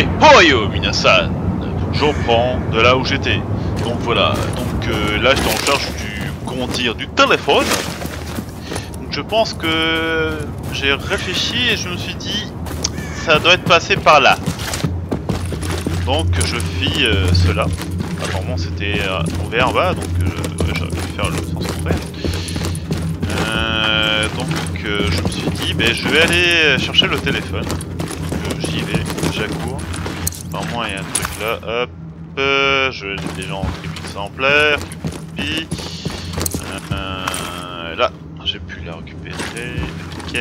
Et Hoyo Minasan? Je reprends de là où j'étais. Donc voilà, donc euh, là j'étais en charge du, comment dire, du téléphone. Donc je pense que j'ai réfléchi et je me suis dit, ça doit être passé par là. Donc je fis euh, cela. Apparemment c'était euh, ouvert en bas, donc euh, ouais, j'aurais pu faire le sens contraire. Euh, donc euh, je me suis dit, ben, je vais aller chercher le téléphone. Donc euh, j'y vais, j'accours. Normalement, il y a un truc là. Hop. Euh, je vais déjà exemplaires. Puis. Euh, là, ah, j'ai pu la récupérer. Ok.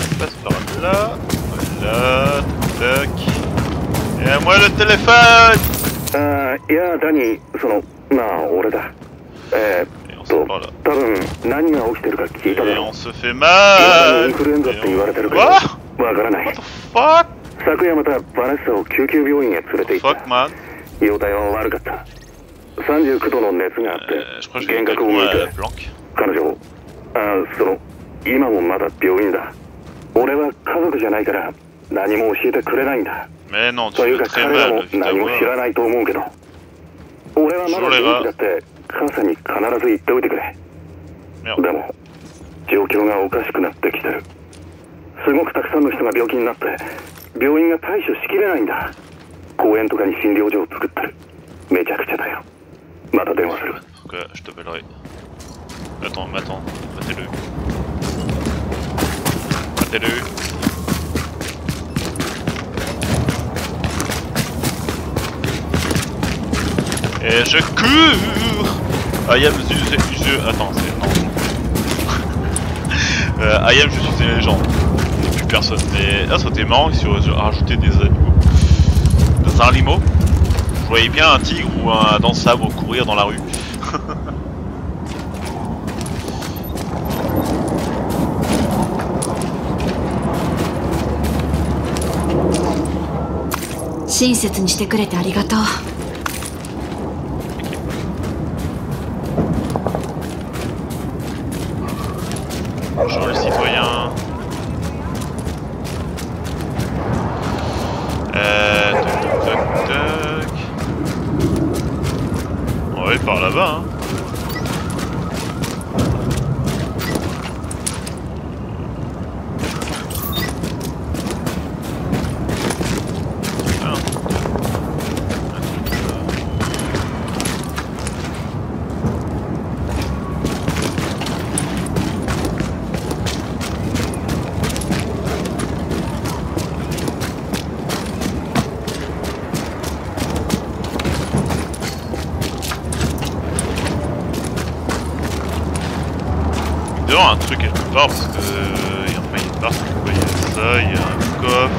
Je passe par là. Voilà. Tac. Et à moi le téléphone Euh, il y a Dani, Et on se fait mal! Eh, Quoi? わからない。What the fuck? 昨夜またバネッサを救急病院へ連れて行った。Man. 容体は悪かった。39度の熱があっ euh, て幻覚を à て彼女を。あーその今もまだ病院だ。俺は家族じゃないから何も教えてくれないんだ。というか彼らも何も知ら.ないと思うけど。俺はまだ元気だって母さんに必ず言っておいてくれ.でも状況がおかしくなってきてるすごくたくさんの人が病気になって病院が対処しきれないんだ公園とかに診療所を作ってるめちゃくちゃだよまた電話する Donc euh, je t'appellerai. Attends, mais attends, battez-le. Battez-le. Et je cours I am the, the- the- Attends, c'est... Non. euh, I am, je suis une légende. Personne. Mais là, ça aurait été marrant si on rajouté des animaux. Des animaux Je voyais bien un tigre ou un dent de sabre courir dans la rue. barre parce que. Euh, il y a un paillet de barre, il y a ça, il y a un coffre.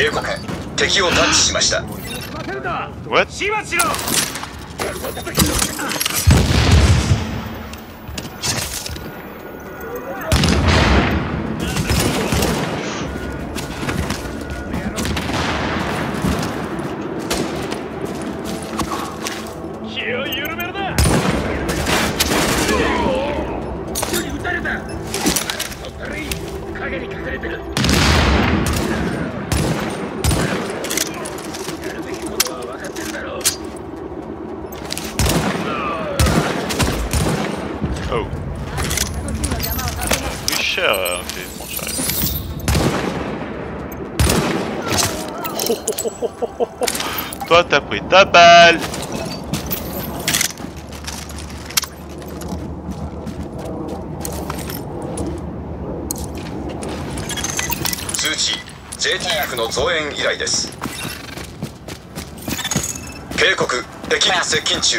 警告敵を探知しました。バイバイ。通知、ゼ JTF の増援依頼です警告敵に接近中、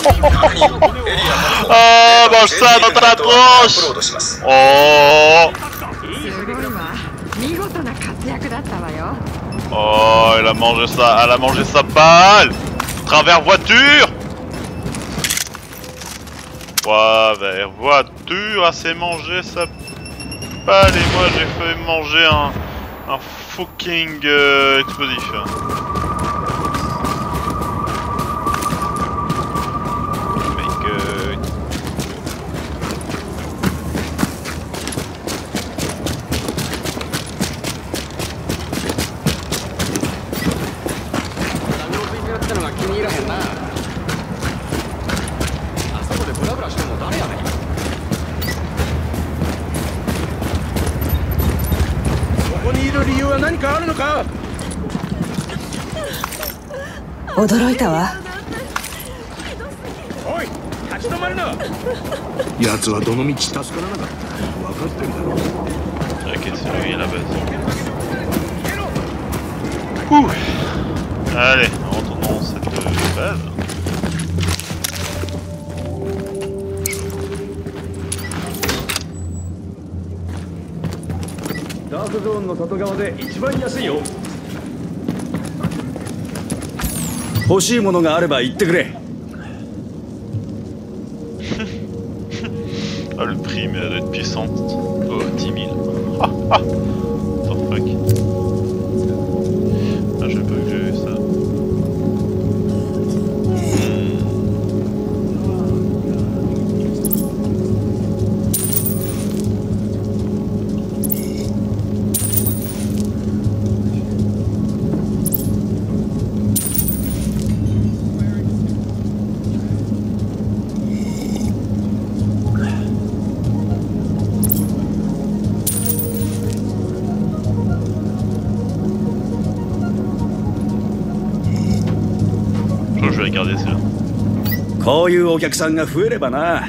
Ah, mange ça dans ta アップロー tronche ドします Oh すごいわ見事な活躍だったわよ Oh, elle a mangé ça, elle a mangé sa balle Travers voiture Travers voiture, elle s'est mangé sa balle et moi j'ai fait manger un, un fucking euh, explosif. 驚いたわ。やつはどの道助からなか。った分かってるだろ。うダークゾーンの外側で一番安いよ。欲しいものがあれば言ってくれ Ah, le prix, mais elle doit être puissante. Oh, 10 000. こういうお客さんが増えればな。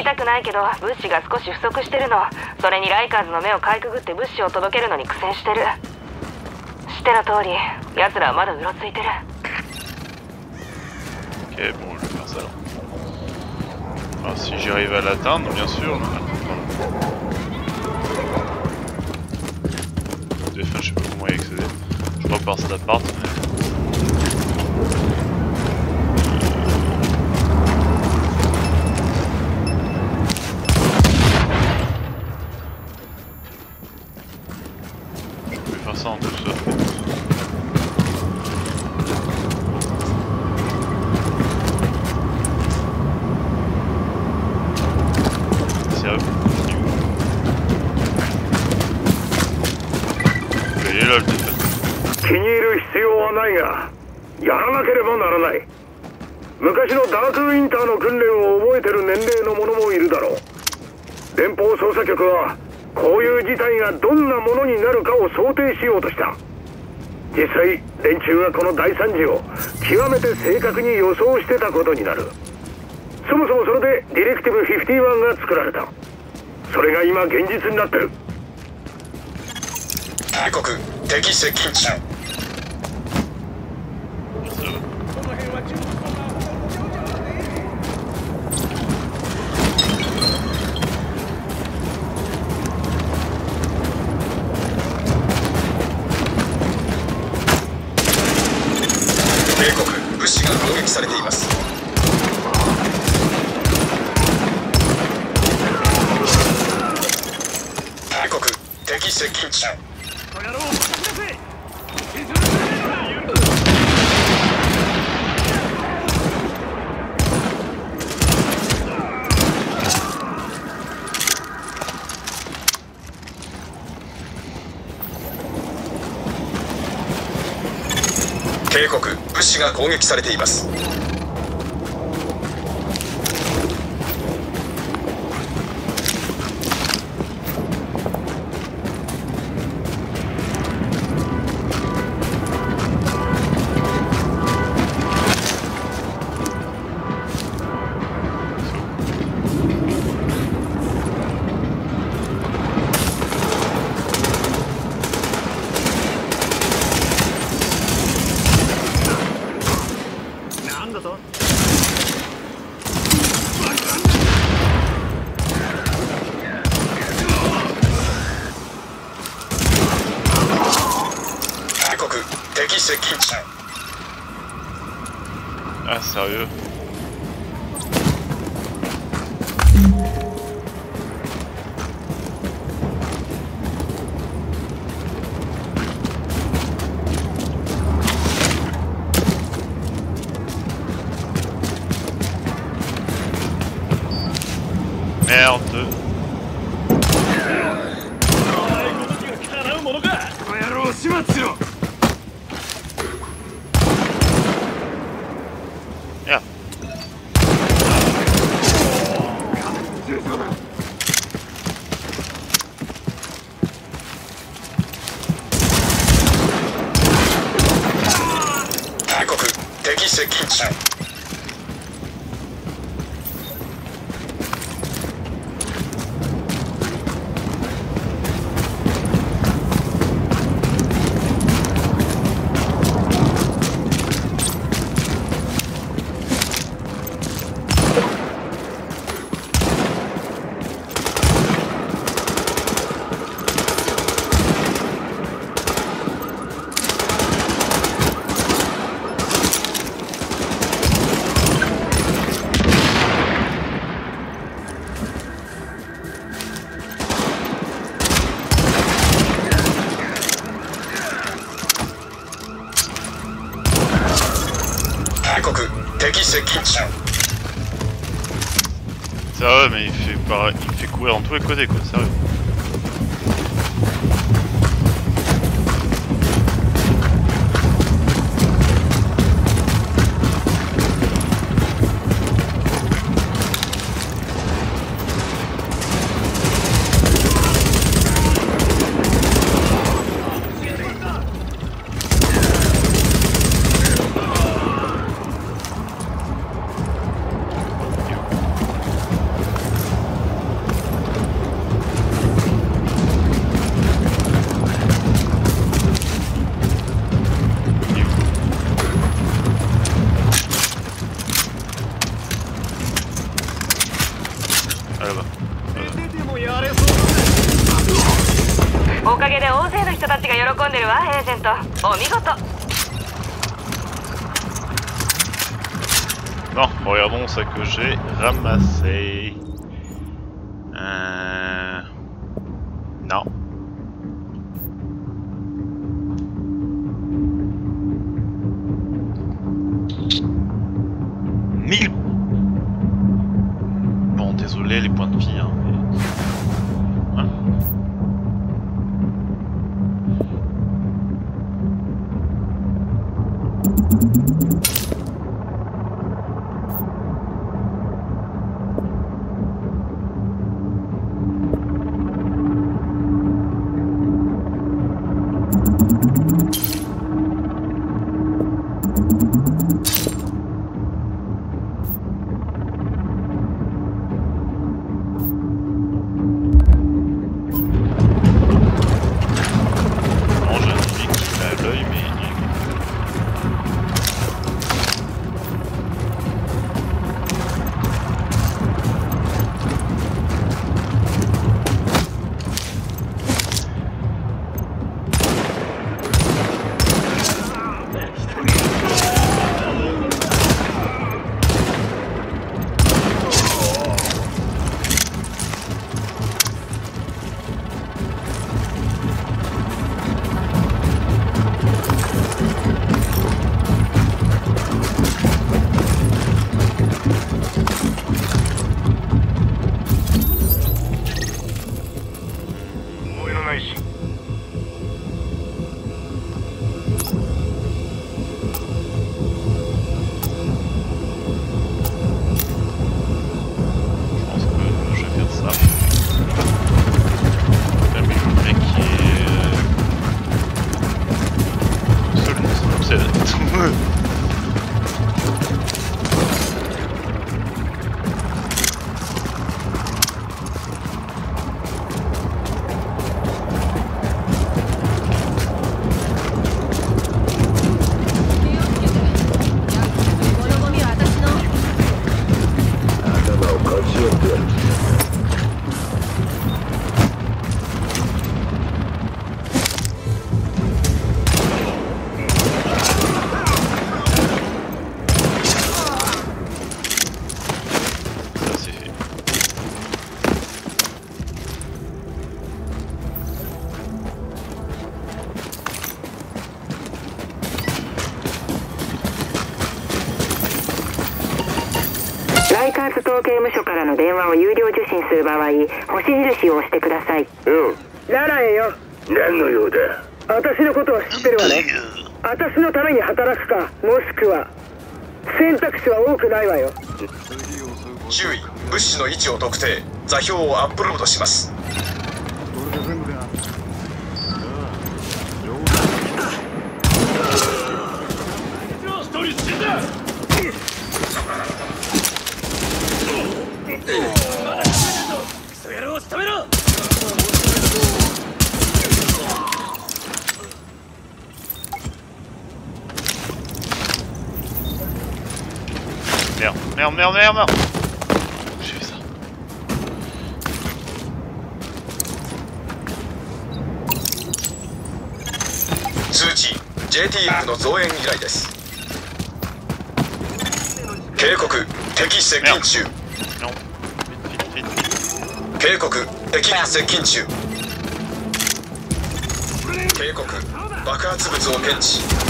言いたくないけど物資が少し不足してるのそれにライカーズの目をかいくぐって物資を届けるのに苦戦してる知っての通り奴らはまだうろついてる Ok, bon, je vais faire ça alors. Ah, si j'arrive à l'atteindre, bien sûr. Voilà. De fin, je sais pas comment y accéder. Je crois par cet appart. mais- Je peux faire ça en tout seul. Sérieux Il est où Il est là le téléphone. 気に入る必要はないがやらなければならない昔のダークウィンターの訓練を覚えてる年齢の者もいるだろう連はこういう事態がどんなものになるかを想定しようとした。実際連中はこの大惨事を極めて正確に予想してたことになる。そもそもそれでディレクティブ51が作られた。それが今現実になってる。警告敵接近中されています。敵接近中警告物資が攻撃されています。so Bye. Que j'ai ramassé. Euh... Non. Mille. Bon, désolé les points de vie. Hein, mais- Ouais. 受信する場合星印を押してください。うん。ララへよ。何の用だ？私のことは知ってるわね。私のために働くかもしくは選択肢は多くないわよ。注意。物資の位置を特定。座標をアップロードします Merde, merde, merde, merde, merde J'ai fait ça. 通知 JTF の増援依頼です警告敵接近中 Non. Vite, vite, vite. 警告敵が接近中警告爆発物を検知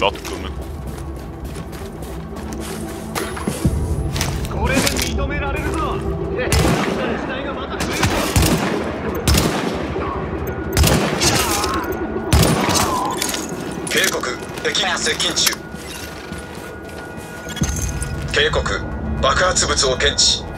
ラットめこれで認められるぞ。警告。敵が接近中。警告。爆発物を検知。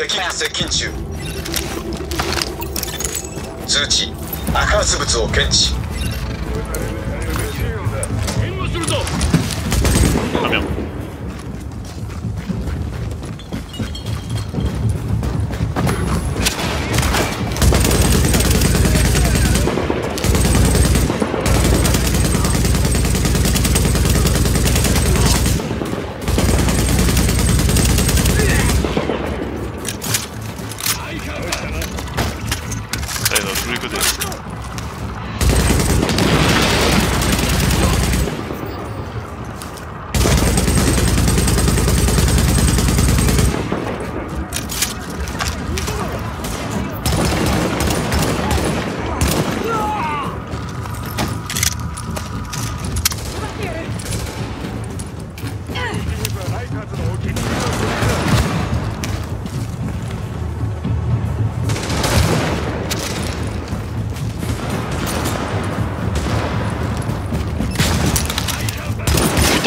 敵が接近中。通知。爆発物を検知。ダメ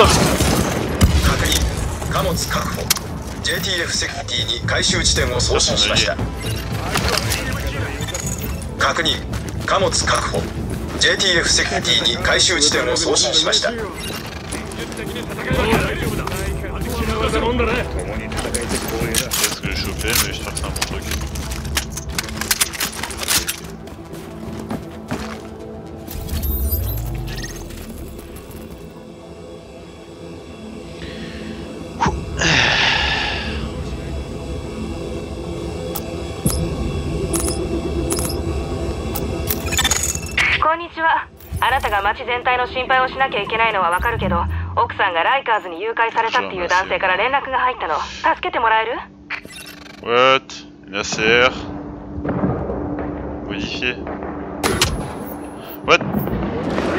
確認。貨物確保。JTF セキュリティに回収地点を送信しました。確認。貨物確保。JTF セキュリティに回収地点を送信しました。町全体の心配をしなきゃいけないのはわかるけど奥さんがライカーズに誘拐されたっていう男性から連絡が入ったの。助けてもらえる？What? Une ACR Modifié. What?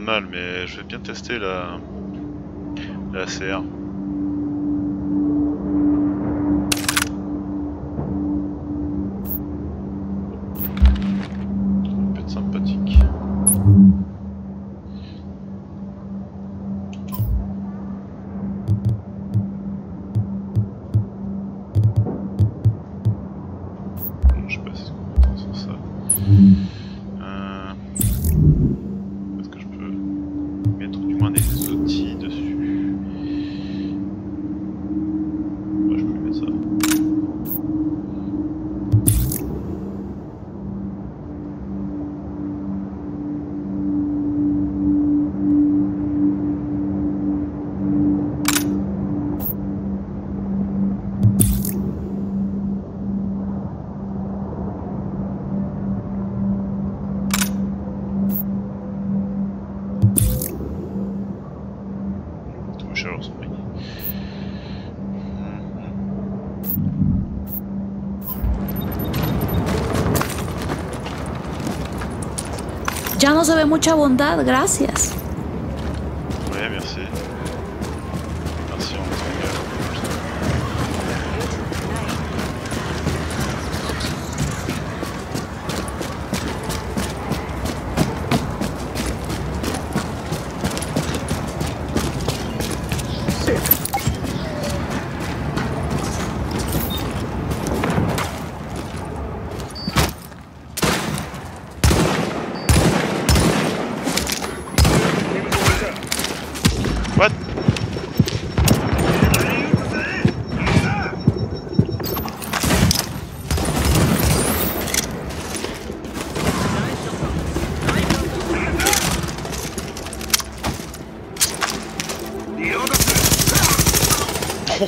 Mal, mais je vais bien tester la, la CR. Ya no se ve mucha bondad, gracias.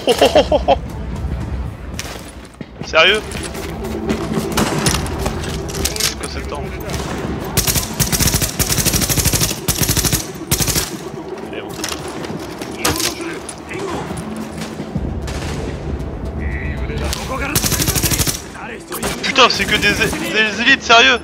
Sérieux Jusqu'à Putain, c'est que des élites, sérieux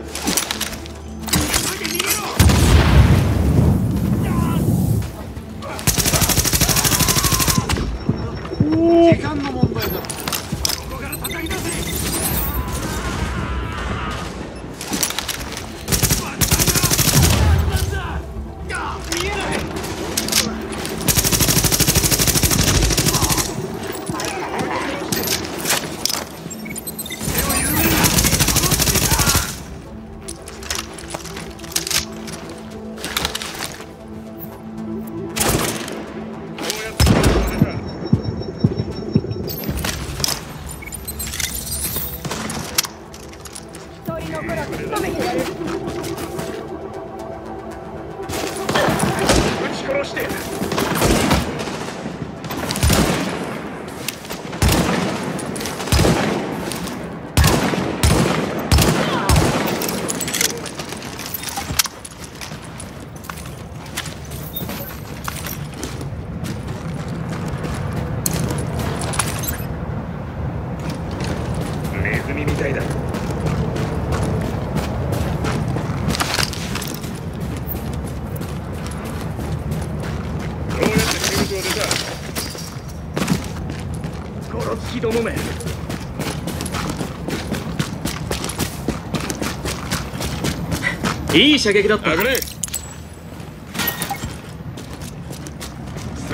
いい射撃だったれす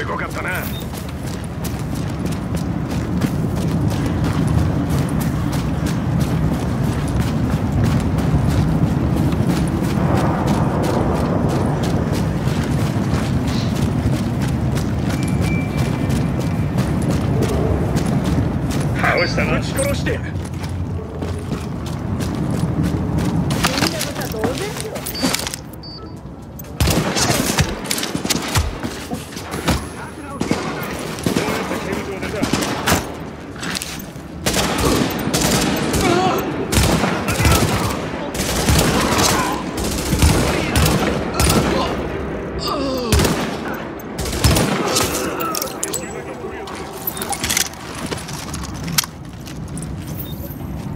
ごかったな倒したな撃ち殺して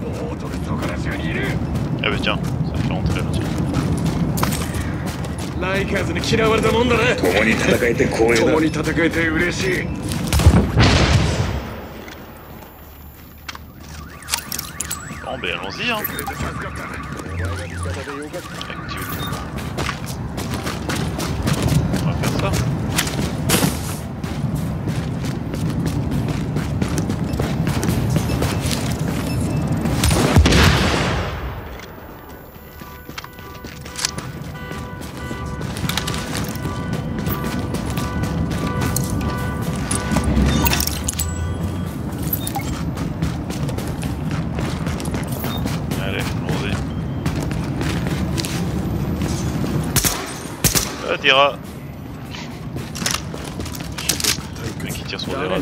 オートレットから中にいる Ah bah tiens, ça fait rentrer là tiens. ライカーズに嫌われたもんだな。共に戦えて光栄だ。共に戦えて嬉しい。Bon bah allons-y hein Terra. Qui tire sur des rats.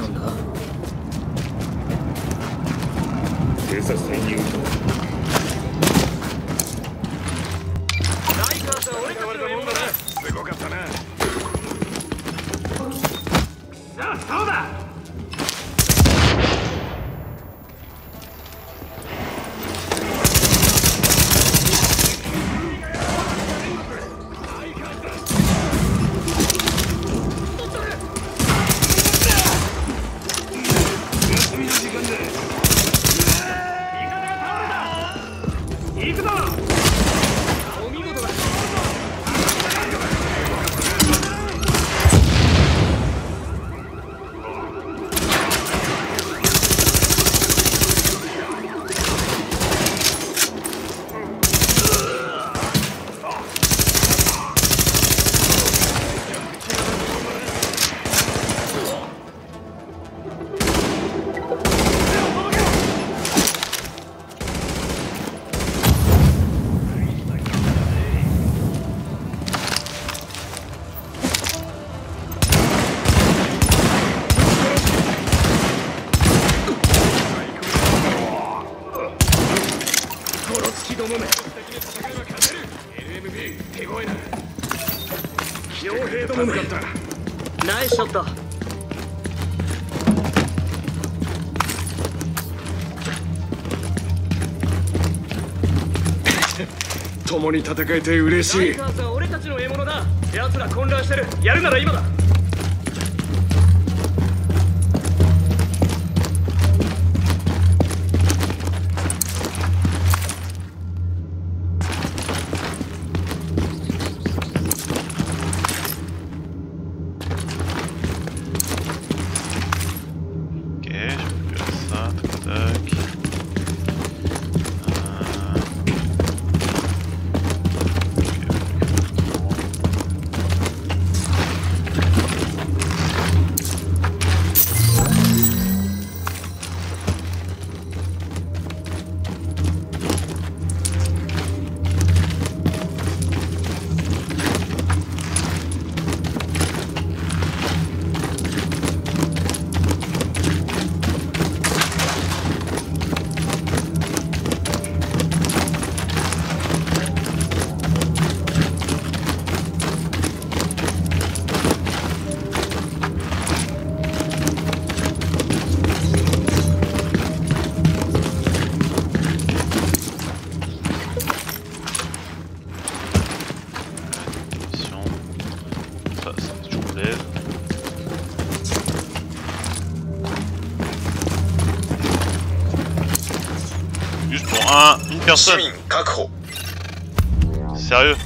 共に戦えて嬉しい。ライカーズは俺たちの獲物だ。奴ら混乱してる。やるなら今だ。un, une personne. Sérieux?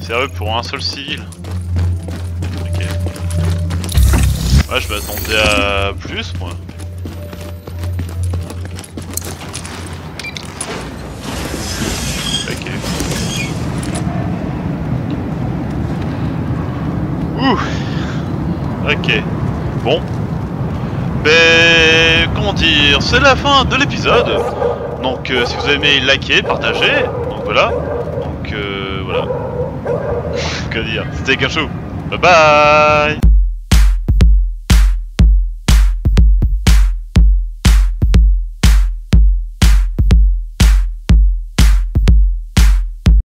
Sérieux pour un seul civil Ok. Ouais, je m'attendais à plus, moi. Ok. Ouh Ok. Bon, Comment dire C'est la fin de l'épisode. Donc euh, si vous avez aimé, likez, partagez. Donc voilà. Donc euh, voilà. Que dire C'était Gacho. Bye bye